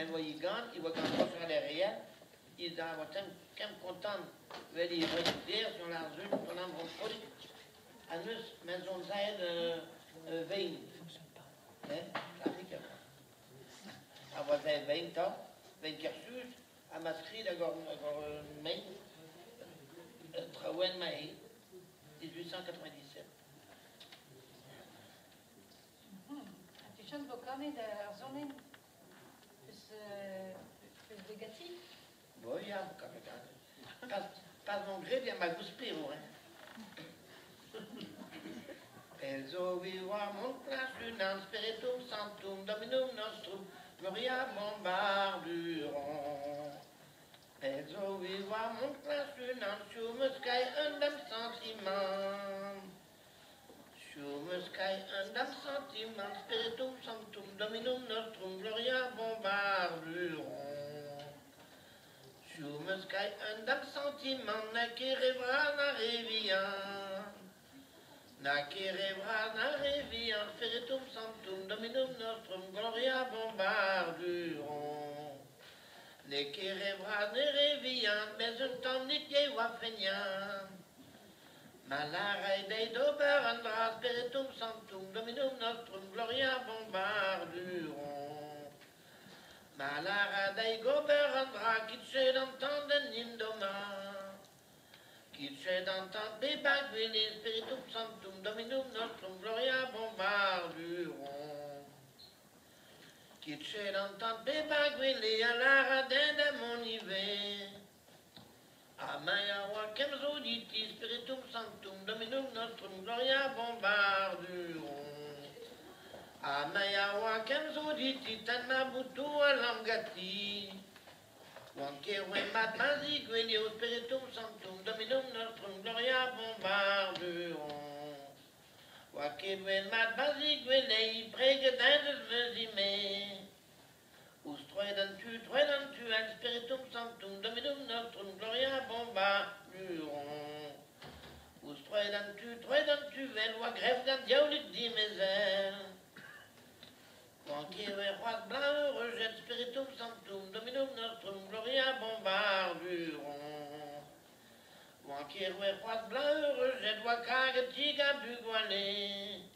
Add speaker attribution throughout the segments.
Speaker 1: Ben il va quand sur derrière, il va quand même content, die reduceert sur la wat hij ween dan, ween kersus, en met schried, ik ga mee, trouwen mij, 1897.
Speaker 2: Atunci bocane de arzonen, dus, dus legatie.
Speaker 1: Bon, ja, kan ik Pas, pas mon gré, bien ma guspiro, hein. Viva montras lunam spiritum sanctum dominum nostrum gloria bombarduron. Penso viva montras lunam sumus cae undam Sumus cae undam sentiment spiritum sanctum dominum nostrum gloria bombarduron. Sumus cae undam sentiment nacerevra na revian. Nacerevra na revian spiritum sanctum dominum nostrum gloria bombarduron. Necerevra ne revian, mais un Malara dei dober andra spiritum sanctum dominum nostrum gloria bombarduron. Malara dei gober andra qui c'è d'entendre n'indoma. Qui bebaguini spiritum sanctum dominum nostrum gloria bombarduron. Qui c'è d'entendre bebaguini à la radin zoditi spiritum sanctum dominum nostrum gloria bombarduron. Amaya wacem zoditi tanma butu alangati. Wanke we mat mazi gweli o spiritum sanctum dominum nostrum gloria bombarduron. Wake we mat mazi gweli prege dandes vezime. Us troedan tu, troedan tu, an spiritum sanctum dominum nostrum gloria bombarduron. Tu, troedan tu, vel wa gref gan diaulic di mezel. Wanke we rois blanc rejet spiritum sanctum dominum nostrum gloria bombarduron. We rois blanc rejet wa kage tiga bugoale.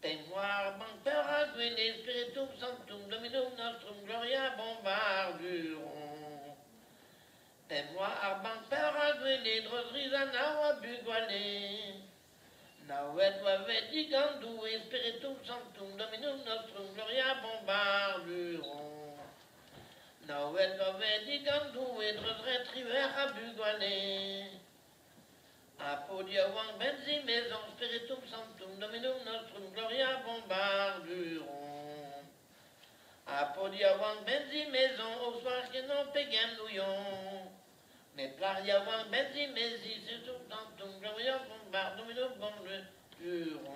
Speaker 1: Témoire, banqueur, aguilé, spiritum sanctum, dominum nostrum, gloria bombarduron. Témoire, banqueur, aguilé, drosrizana, wa bugoale. Nawet, wavet, digandou, et spiritum sanctum, dominum nostrum, gloria bombarduron. Nawet, wavet, digandou, et drosret, river, à bugoale. Apodia wang benzi maison spiritum sanctum dominum nostrum gloria bombarduron. Apodia wang benzi maison au soir que non pegem nouillon. Mais par y avoir bâti, mais si c'est tout dans ton glorieux bombardement, nous bombarderons.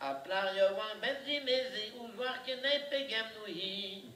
Speaker 1: A par y avoir bâti, mais si ou voir que n'est pas gamouille.